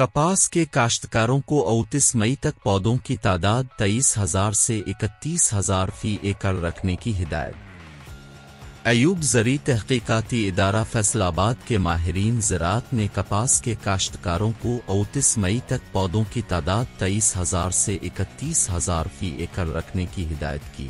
कपास के काश्तकारों को अड़तीस मई तक पौधों की तादाद तेईस हज़ार से इकतीस हज़ार फ़ी एकड़ रखने की हिदायत। अयूब जरी तहकीकाती इदारा फैसलाबाद के माहरीन ज़रात ने कपास के काश्तकारों को अड़तीस मई तक पौधों की तादाद तेईस हज़ार से इकतीस हज़ार फ़ी एकड़ रखने की हिदायत की।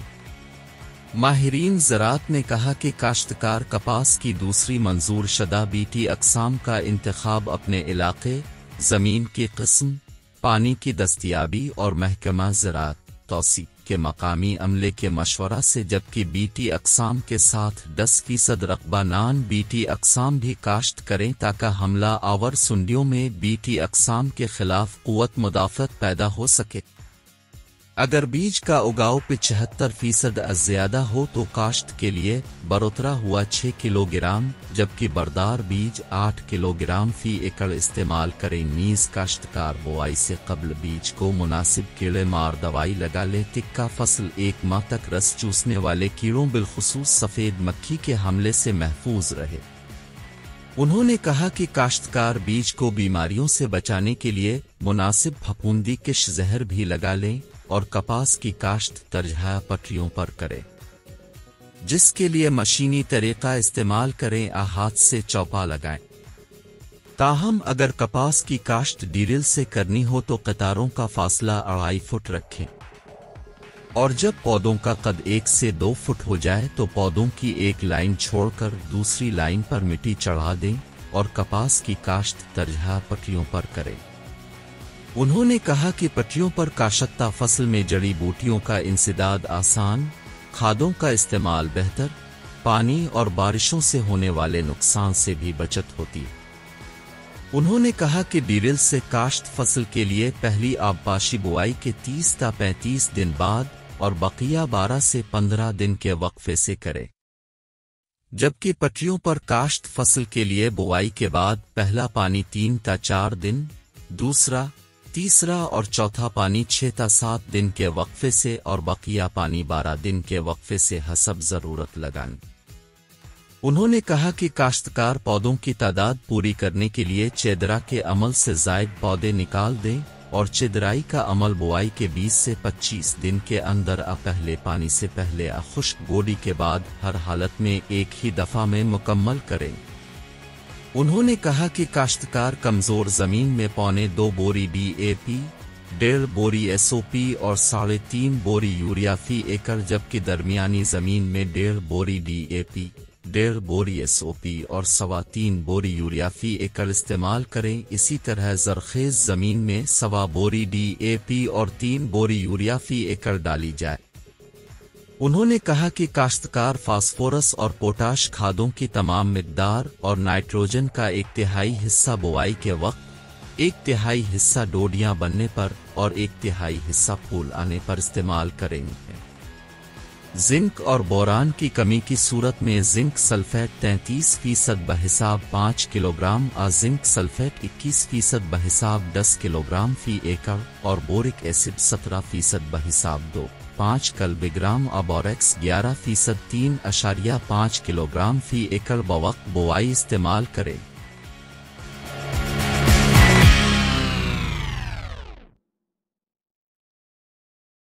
माहरीन ज़रात ने कहा कि काश्तकार कपास की दूसरी मंजूर शदा बीटी अकसाम का इंतखब अपने इलाके ज़मीन की कस्म, पानी की दस्तियाबी और महकमा ज़रात तोसी के मकामी अमले के मशवरा से जबकि बीटी अकसाम के साथ 10 फ़ीसद रकबा नान बीटी अकसाम भी काश्त करें ताकि हमला आवर सुंडियों में बीटी अकसाम के खिलाफ कुत मुदाफत पैदा हो सके। अगर बीज का उगाव पिछहत्तर फ़ीसद ज़्यादा हो तो काश्त के लिए बरोतरा हुआ 6 किलोग्राम, जबकि बरदार बीज 8 किलोग्राम फ़ी एकड़ इस्तेमाल करें। नीज काश्तकार बुआई से कबल बीज को मुनासिब कीड़े मार दवाई लगा ले। टिक्का फ़सल एक माह तक रस चूसने वाले कीड़ों बिलखसूस सफ़ेद मक्खी के हमले से महफूज रहे। उन्होंने कहा कि काश्तकार बीज को बीमारियों से बचाने के लिए मुनासिब फपूंदी किश जहर भी लगा लें। और कपास की काश्त तरजहा पटरियों पर करें। जिसके लिए मशीनी तरीका इस्तेमाल करें, आ हाथ से चौपा लगाएँ। ताहम अगर कपास की काश्त डीरिल से करनी हो तो कतारों का फासला अढ़ाई फुट रखें। और जब पौधों का कद एक से दो फुट हो जाए तो पौधों की एक लाइन छोड़कर दूसरी लाइन पर मिट्टी चढ़ा दें और कपास की काश्त तरजहा पटरियों पर करें। उन्होंने कहा कि पटरियों पर काशत्ता फ़सल में जड़ी बूटियों का इंसदाद आसान, खादों का इस्तेमाल बेहतर, पानी और बारिशों से होने वाले नुकसान से भी बचत होती है। उन्होंने कहा कि डीरिल से काश्त फ़सल के लिए पहली आबपाशी बुआई के 30 ता 35 दिन बाद और बकिया 12 से 15 दिन के वक्फे से करें। जबकि पटरियों पर काश्त फ़सल के लिए बुआई के बाद पहला पानी तीन ता चार दिन, दूसरा तीसरा और चौथा पानी ता सात दिन के वक्फे से और बकिया पानी बारह दिन के वक्फे से हसब ज़रूरत लगान। उन्होंने कहा कि काश्तकार पौधों की तादाद पूरी करने के लिए चेदरा के अमल से जायद पौधे निकाल दें और चिदराई का अमल बुआई के 20 से 25 दिन के अंदर आ पहले पानी से पहले आ खुश्क गोडी के बाद हर हालत में एक ही दफ़ा में मुकम्मल करें। उन्होंने कहा कि काश्तकार कमज़ोर ज़मीन में पौने दो बोरी डीएपी डेढ़ बोरी एसओपी और साढ़े तीन बोरी यूरिया फ़ी एकड़, जबकि दरमियानी ज़मीन में डेढ़ बोरी डीएपी डेढ़ बोरी एसओपी और सवा तीन बोरी यूरिया फ़ी एकड़ इस्तेमाल करें। इसी तरह जरखेज ज़मीन में सवा बोरी डीएपी और तीन बोरी यूरिया फ़ी एकड़ डाली जाए। उन्होंने कहा कि काश्तकार फास्फोरस और पोटाश खादों की तमाम मकदार और नाइट्रोजन का एक तिहाई हिस्सा बुआई के वक्त, एक तिहाई हिस्सा डोडियाँ बनने पर और एक तिहाई हिस्सा फूल आने पर इस्तेमाल करेंगे। जिंक और बोरान की कमी की सूरत में जिंक सल्फेट 33 फ़ीसद बहिसाब 5 किलोग्राम और जिंक सल्फेट 21 फ़ीसद बहिसाब 10 किलोग्राम फ़ी एकड़, और बोरिक एसिड 17 फ़ीसद बहिसाब दो, पाँच कलबिग्राम अबोरेक्स ग्यारह फ़ीसद तीन अशारिया पाँच किलोग्राम फ़ी एकड़ बवक बुआई इस्तेमाल करें।